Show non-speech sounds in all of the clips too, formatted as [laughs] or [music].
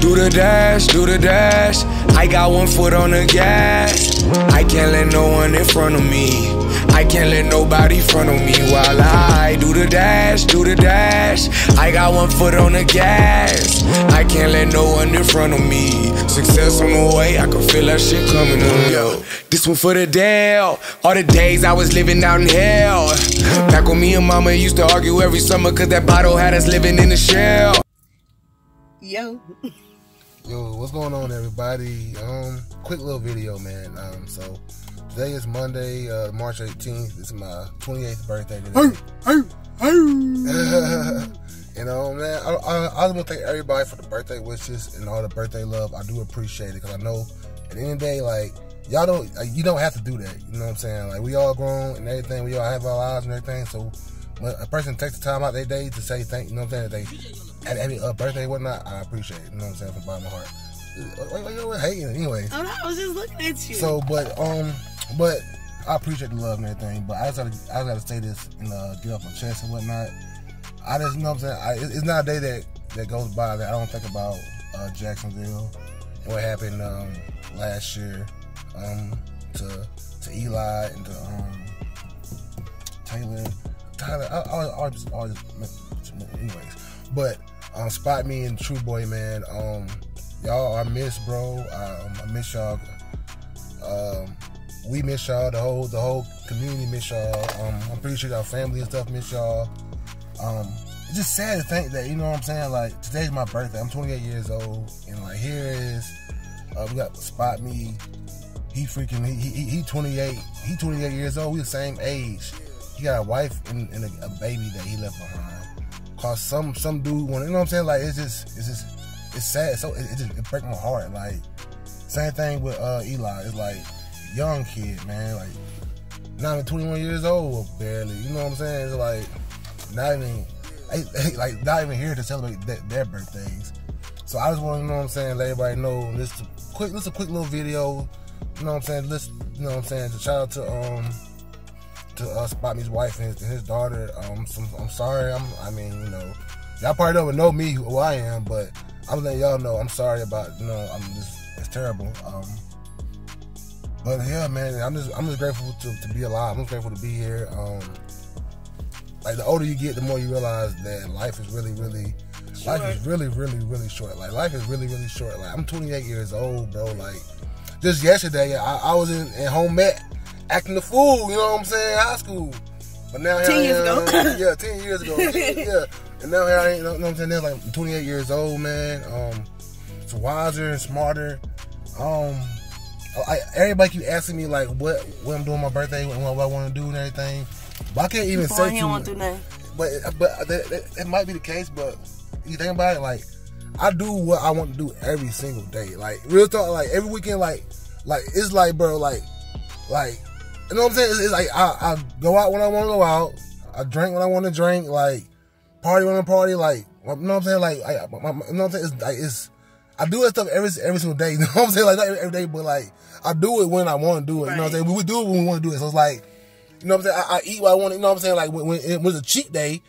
Do the dash, do the dash. I got one foot on the gas. I can't let no one in front of me. I can't let nobody front of me while I do the dash, do the dash. I got one foot on the gas. I can't let no one in front of me. Success on the way, I can feel that shit coming on. Yo, this one for the Dale. All the days I was living out in hell. Back when me and mama used to argue every summer, cause that bottle had us living in a shell. Yo. [laughs] Yo, what's going on, everybody? Um, quick little video, man. Um, so today is Monday, uh, March 18th. It's my 28th birthday today. [laughs] you know, man, I, I, I just want to thank everybody for the birthday wishes and all the birthday love. I do appreciate it because I know at the end of the day, like y'all don't, like, you don't have to do that. You know what I'm saying? Like we all grown and everything. We all have our lives and everything. So when a person takes the time out their day to say thank, you know what I'm saying? They at every uh, birthday, whatnot, I appreciate it. You know what I'm saying? From the bottom of my heart. Wait, wait, wait, hating anyway. Oh no, I was just looking at you. So, but um, but I appreciate the love and everything. But I just gotta, I just gotta say this and uh, get off my chest and whatnot. I just you know what I'm saying. I, it's not a day that that goes by that I don't think about uh, Jacksonville and what happened um, last year um, to to Eli and to um, Taylor. Tyler, I, I, I always, always, anyways. But um, spot me and True Boy, man. Um, y'all are missed, bro. Um, I miss y'all. Um, we miss y'all. The whole the whole community miss y'all. Um, I'm pretty sure y'all family and stuff miss y'all. Um, it's just sad to think that you know what I'm saying. Like today's my birthday. I'm 28 years old, and like here is uh, we got spot me. He freaking he, he he 28. He 28 years old. We the same age. He got a wife and, and a, a baby that he left behind. Cause some some dude want you know what I'm saying. Like it's just it's just it's sad. So it, it just it break my heart. Like same thing with uh, Eli. It's like young kid, man. Like not even 21 years old, barely. You know what I'm saying? It's like not even [laughs] like not even here to celebrate their, their birthdays. So I just want you know what I'm saying. Let everybody know this quick. This is a quick little video. You know what I'm saying? Listen, you know what I'm saying. To shout out to um to uh, Spot Me's wife and his, and his daughter. Um, some, I'm sorry. I'm. I mean, you know, y'all probably don't know me who I am, but I'm letting y'all know I'm sorry about. You know, I'm just. It's terrible. Um, but yeah, man, I'm just I'm just grateful to, to be alive. I'm just grateful to be here. Um, like the older you get, the more you realize that life is really, really, life is really, really, really short. Like life is really, really short. Like I'm 28 years old, bro. Like just yesterday, I, I was in, in home met acting the fool. You know what I'm saying? High school. But now ten years ago. [laughs] yeah, ten years ago. yeah, and now here I am. You know what I'm saying? Now, like 28 years old, man. Um, it's wiser and smarter. Um, I, everybody keep asking me like what what I'm doing my birthday, what, what I want to do and everything. But I can't even Boy, say to don't want do nothing. but but that, that, that might be the case. But you think about it, like I do what I want to do every single day. Like real talk, like every weekend, like like it's like bro, like like you know what I'm saying? It's, it's like I, I go out when I want to go out. I drink when I want to drink. Like party when I party. Like you know what I'm saying? Like I, my, my, you know what I'm saying? It's like it's. I do that stuff every every single day. [laughs] You know what I'm saying? Like not every day, but like I do it when I want to do it. You know what I'm saying? We do it when we want to do it. So it's like, you know what I'm saying? I, I eat what I want. to You know what I'm saying? Like when, when it was a cheat day.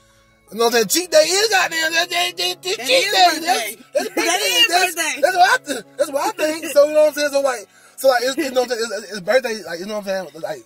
You know what I'm saying? Cheat day is goddamn that, that, that, that cheat day. That's, [laughs] birthday. that's birthday. That is that's. That's what I th- that's what I think. So you know what I'm saying? So like so like it's, you know what I'm saying? It's, it's birthday. Like you know what I'm saying? Like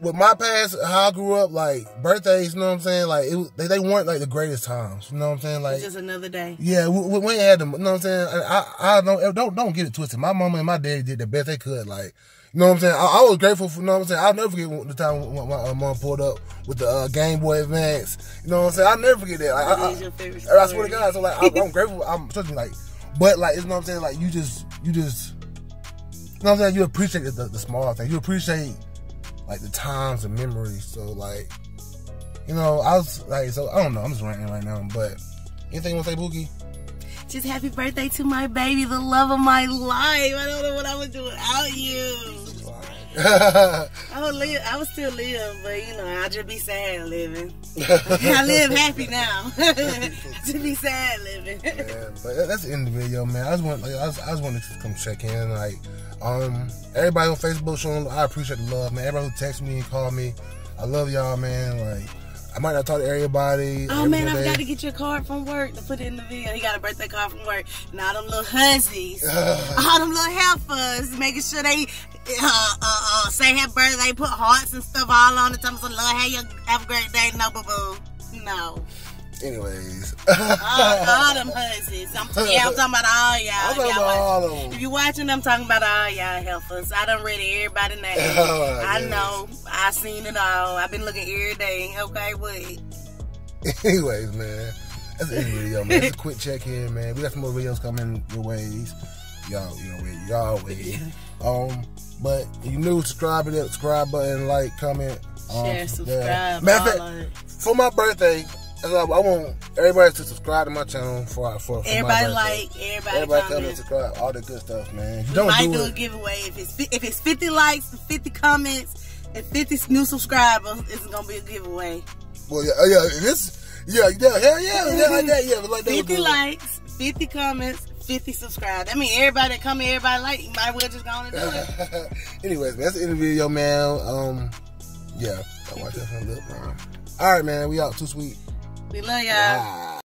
with my past, how I grew up, like birthdays. You know what I'm saying? Like it, was- they they weren't like the greatest times. You know what I'm saying? Like It's just another day. yeah, we, we, we ain't had them. You know what I'm saying? I, I, don't, don't, don't get it twisted. My mama and my daddy did the best they could. Like, you know what I'm saying? I, I was grateful for, you know what I'm saying? I'll never forget the time when my uh, mom pulled up with the uh, Game Boy Advance. You know what I'm saying? I'll never forget that. Like, I, is your favorite I, I swear to God. So, like, I, I'm grateful. I'm, trust me, like, but, like, you know what I'm saying? Like, you just, you just, you know? You appreciate the, the small things. You appreciate, like, the times and memories. So, like, you know, I was, like, so, I don't know. I'm just ranting right now, but anything you want to say, Boogie? Just happy birthday to my baby, the love of my life. I don't know what I would do without you. [laughs] I would live. I would still live, but you know, I'll just be sad living. [laughs] I live happy now. [laughs] to be sad living. man, but that's the end of the video, man. I just want, like, I just, I just want to come check in, like, um, everybody on Facebook showing, I appreciate the love, man. Everybody who texts me and call me, I love y'all, man. Like, I might not talk to everybody. Oh man, I've got to get your card from work to put it in the video. He got a birthday card from work. Now them little hussies, all them little heifers, making sure they uh, uh, uh, say happy birthday, put hearts and stuff all on it. the time. So, love, you have a great day. No, boo boo. No. Anyways. all, [laughs] all them hussies. I'm, yeah, I'm talking about all y'all. I'm talking y'all about all of them. If you watching, I'm talking about all y'all heifers. I done read everybody [laughs] name. Oh, I yes. know. I seen it all. I've been looking every day. Okay, wait. [laughs] Anyways, man. That's the video, man. It's a quick check in, man. We got some more videos coming your ways. Y'all, you know, y'all ways. Um, but if you new, subscribe to that subscribe button, like, comment. Um, Share, subscribe. Matter of fact, for my birthday, I want everybody to subscribe to my channel for for, for everybody like everybody, everybody come and subscribe all the good stuff, man. If we don't might do, do a giveaway if it's if it's fifty likes, fifty comments, and fifty new subscribers. It's gonna be a giveaway. Well, yeah, uh, yeah, this, yeah, yeah, hell yeah, yeah, like that, yeah, like that. Fifty likes, fifty comments, 50 subscribed. I mean, everybody that come everybody like, you might well just go on and do it. [laughs] Anyways, that's the end of the video, man. Um, yeah, I watch that from All right, man, we out. Too sweet. We love y'all.